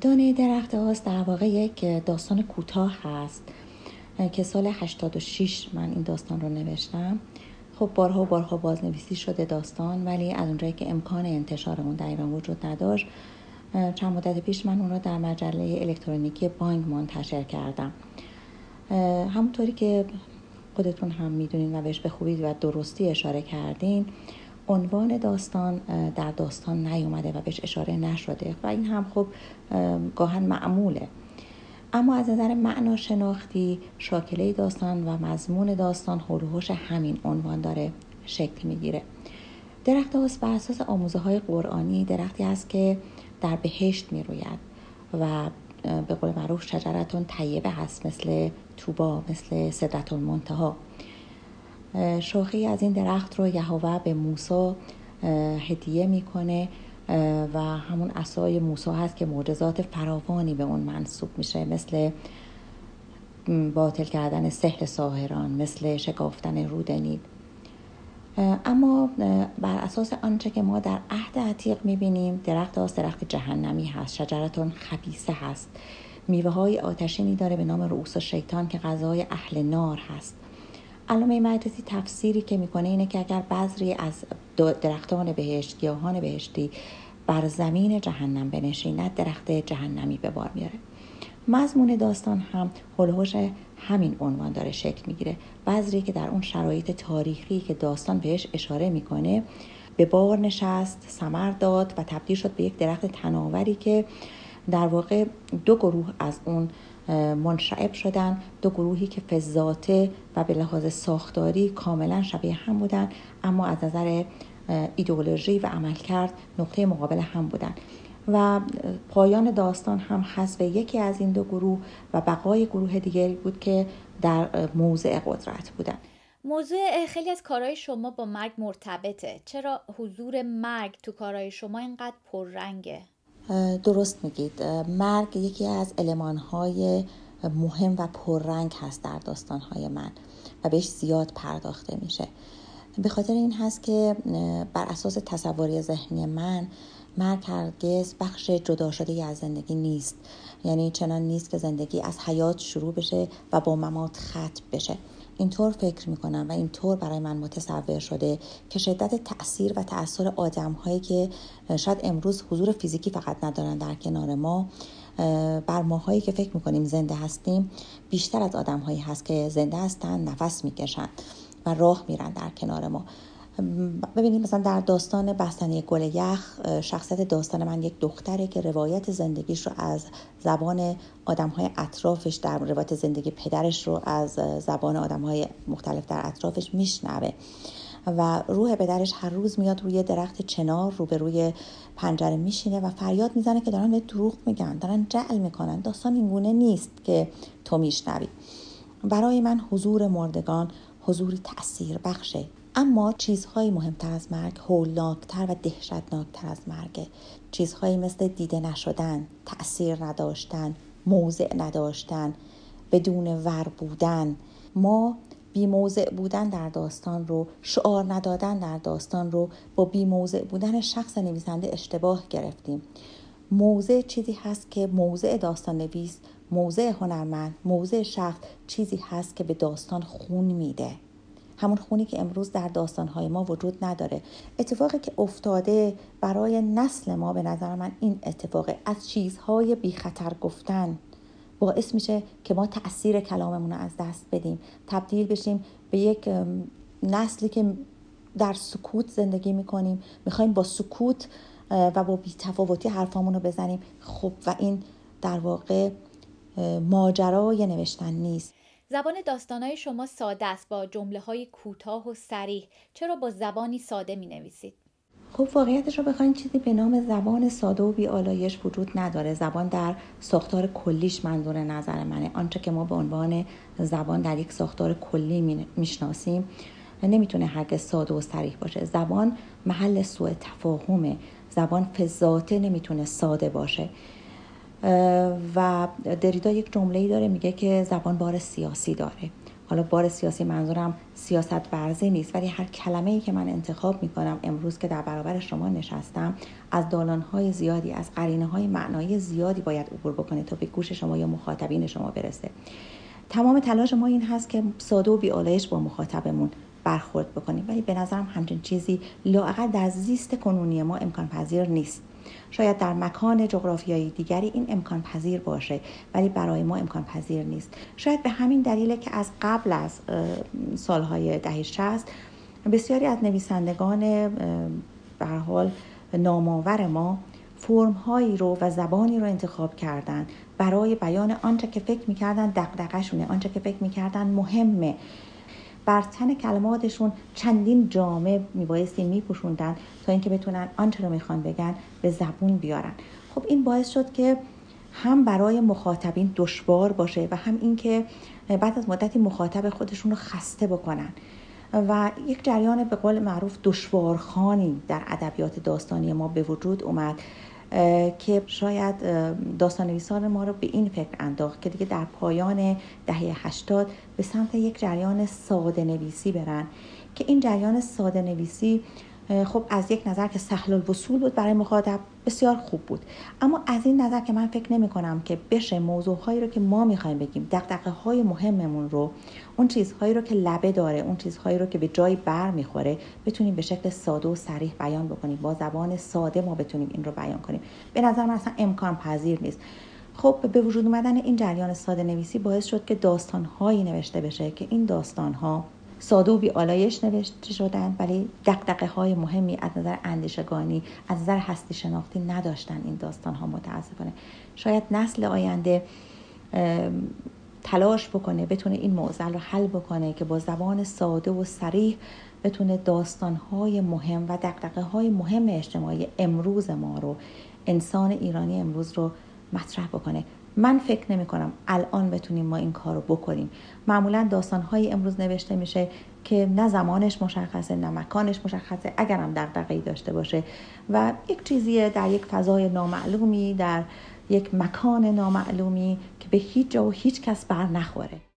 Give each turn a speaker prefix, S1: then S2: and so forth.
S1: دانه درخت هاست در واقع یک داستان کوتاه هست که سال 86 من این داستان رو نوشتم. خب بارها و بارها بازنویسی شده داستان ولی از اونجایی که امکان انتشار اون در ایران وجود نداشت چند مدت پیش من اون رو در مجله الکترونیکی بانک منتشر کردم. همونطوری که خودتون هم می‌دونین و بهش به خوبی و درستی اشاره کردین عنوان داستان در داستان نیومده و بهش اشاره نشده و این هم خب گاهن معموله. اما از نظر معنا شناختی شاکله داستان و مضمون داستان حلوهوش همین عنوان داره شکل می‌گیره. درخت هاست بر اساس آموزه های قرآنی درختی است که در بهشت می‌روید و به قول معروف شجرتون طیبه هست مثل توبا مثل صدرت المنتها شاخه از این درخت رو یهوه به موسی هدیه می‌کنه و همون اسای موسی هست که معجزات فراوانی به اون منصوب میشه مثل باطل کردن سحر ساهران مثل شکافتن رودنید اما بر اساس آنچه که ما در عهد عتیق می‌بینیم درخت آس درخت جهنمی هست شجرتون خبیسه هست. میوه های آتشینی داره به نام رؤوس شیطان که غذای اهل نار هست. علامه مجلسی تفسیری که می‌کنه اینه که اگر بذری از درختان بهشت گیاهان بهشتی بر زمین جهنم بنشیند درخت جهنمی به بار میاره مضمون داستان هم هلوهوش همین عنوان داره شکل می‌گیره. بذری که در اون شرایط تاریخی که داستان بهش اشاره می‌کنه به بار نشست سمر داد و تبدیل شد به یک درخت تناوری که در واقع دو گروه از اون منشعب شدن دو گروهی که فضاته و به لحاظ ساختاری کاملا شبیه هم بودن اما از نظر ایدئولوژی و عملکرد نقطه مقابل هم بودن. و پایان داستان هم حذف یکی از این دو گروه و بقای گروه دیگری بود که در موضع قدرت بودن.
S2: موضوع خیلی از کارهای شما با مرگ مرتبطه. چرا حضور مرگ تو کارهای شما اینقدر پررنگه؟
S1: درست میگید. مرگ یکی از المانهای مهم و پررنگ هست در داستانهای من و بهش زیاد پرداخته میشه. به خاطر این هست که بر اساس تصوری ذهنی من مرگ هرگز بخش جدا شده از زندگی نیست. یعنی چنان نیست که زندگی از حیات شروع بشه و با ممات ختم بشه. اینطور فکر می‌کنم و اینطور برای من متصور شده که شدت تاثیر و تاثیر آدم هایی که شاید امروز حضور فیزیکی فقط ندارن در کنار ما بر ماهایی که فکر می‌کنیم زنده هستیم بیشتر از آدم هایی هست که زنده هستن نفس می‌کشن و راه میرن در کنار ما. ببینید مثلا در داستان بستنی گل یخ شخصیت داستان من یک دختره که روایت زندگیش رو از زبان آدم های اطرافش در روایت زندگی پدرش رو از زبان آدم های مختلف در اطرافش میشنوه. و روح پدرش هر روز میاد روی درخت چنار رو به روی پنجره میشینه و فریاد می‌زنه که دارن به دروغ میگن دارن جعل می‌کنن. داستان اینگونه نیست که تو میشنوی. برای من حضور مردگان حضوری تاثیر بخشه اما چیزهایی مهمتر از مرگ هولناکتر و دهشتناکتر از مرگه. چیزهایی مثل دیده نشدن تاثیر نداشتن موضع نداشتن بدون ور بودن. ما بی موضع بودن در داستان رو شعار ندادن در داستان رو با بی موضع بودن شخص نویسنده اشتباه گرفتیم. موضع چیزی هست که موضع داستان نویس موضع هنرمند موضع شخص چیزی هست که به داستان خون میده. همون خونی که امروز در داستانهای ما وجود نداره. اتفاقی که افتاده برای نسل ما به نظر من این اتفاق از چیزهای بی خطر گفتن باعث میشه که ما تاثیر کلاممون رو از دست بدیم. تبدیل بشیم به یک نسلی که در سکوت زندگی می‌کنیم. می‌خوایم با سکوت و با بیتفاوتی حرفامون رو بزنیم. خب و این در واقع ماجرای نوشتن نیست.
S2: زبان داستانهای شما ساده است با جمله های کوتاه و سریح چرا با زبانی ساده می نویسید؟
S1: خب واقعیتش رو بخواین چیزی به نام زبان ساده و بیالایش وجود نداره. زبان در ساختار کلیش منظور نظر منه. آنچه که ما به عنوان زبان در یک ساختار کلی می‌شناسیم نمی‌تونه هرگز ساده و سریح باشه. زبان محل سوء تفاهمه. زبان فضاته نمی‌تونه ساده باشه. و دریدا یک جمله داره میگه که زبان بار سیاسی داره. حالا بار سیاسی منظورم سیاست ورزی نیست ولی هر کلمه ای که من انتخاب می کنم امروز که در برابر شما نشستم از دالان های زیادی از قرینه های معنایی زیادی باید عبور بکنه تا به گوش شما یا مخاطبین شما برسه. تمام تلاش ما این هست که ساده و بیالایش با مخاطبمون برخورد بکنیم. ولی به نظرم همچین چیزی لااقل در زیست کنونی ما امکان پذیر نیست. شاید در مکان جغرافیایی دیگری این امکان پذیر باشه ولی برای ما امکان پذیر نیست. شاید به همین دلیله که از قبل از سالهای دهه 60 بسیاری از نویسندگان به حال نامآور ما فرم هایی رو و زبانی رو انتخاب کردن برای بیان آنچه که فکر می‌کردن دقدقشونه آنچه که فکر می‌کردن مهمه. بر تن کلماتشون چندین جامعه میبایستی میپوشوندن تا اینکه بتونن آنچه رو می‌خوان بگن به زبون بیارن. خب این باعث شد که هم برای مخاطبین دشوار باشه و هم اینکه بعد از مدتی مخاطب خودشون رو خسته بکنن. و یک جریان به قول معروف دشوارخانی در ادبیات داستانی ما به وجود اومد. که شاید داستان نویسان ما رو به این فکر انداخت که دیگه در پایان دهه 80 به سمت یک جریان ساده نویسی برن. که این جریان ساده نویسی خب از یک نظر که سهل الوصول بود برای مخاطب بسیار خوب بود. اما از این نظر که من فکر نمی کنم که بشه موضوع هایی رو که ما می‌خوایم بگیم دقدقه های مهممون رو اون چیزهایی رو که لبه داره اون چیزهایی رو که به جای بر می‌خوره بتونیم به شکل ساده و سریح بیان بکنیم. با زبان ساده ما بتونیم این رو بیان کنیم. به نظر من اصلا امکان پذیر نیست. خب به وجود اومدن این جریان ساده نویسی باعث شد که داستان هایی نوشته بشه که این داستان ها ساده و بی آلایش نوشته شدن ولی دقدقه های مهمی از نظر اندیشگانی از نظر هستی شناختی نداشتن این داستان ها متاسفانه. شاید نسل آینده تلاش بکنه بتونه این معضل رو حل بکنه که با زبان ساده و سریح بتونه داستان های مهم و دقدقه های مهم اجتماعی امروز ما رو انسان ایرانی امروز رو مطرح بکنه. من فکر نمی کنم الان بتونیم ما این کار رو بکنیم. معمولا داستان های امروز نوشته میشه که نه زمانش مشخصه نه مکانش مشخصه اگرم دقدقه داشته باشه. و یک چیزیه در یک فضای نامعلومی در یک مکان نامعلومی که به هیچ جا و هیچ کس بر نخوره.